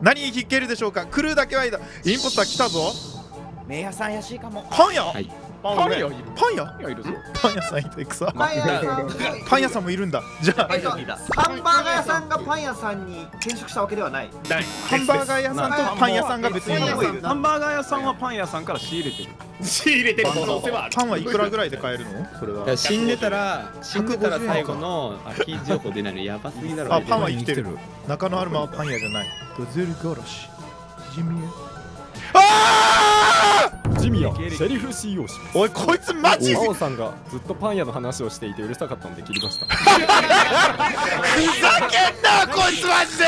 何引けるでしょうか？クルーだけはいいだインポスター来たぞ。名屋さん怪しいかも。パン屋、はいパン屋。いる。パン屋？パン屋いるぞ。パン屋さんいてくさ。パン屋さん。パン屋さんもいるんだ。じゃあ。えっとハンバーガー屋さんがパン屋さんに転職したわけではない。ない。ハンバーガー屋さんとパン屋さんが別に。いるパン屋さん。ハンバーガー屋さんはパン屋さんから仕入れてる。仕入れてる。可能性はあるパンはいくらぐらいで買えるの？それは。死んでたら死んでたら最後の空き情報出ないのやばすぎだろ。あパンは生きてる。中野アルマはパン屋じゃない。ドゼル殺しジミエあジミアシェリフ CEO しますーおいこいつマジ真央さんがずっとパン屋の話をしていてうるさかったので切りました。ふざけんなこいつマジで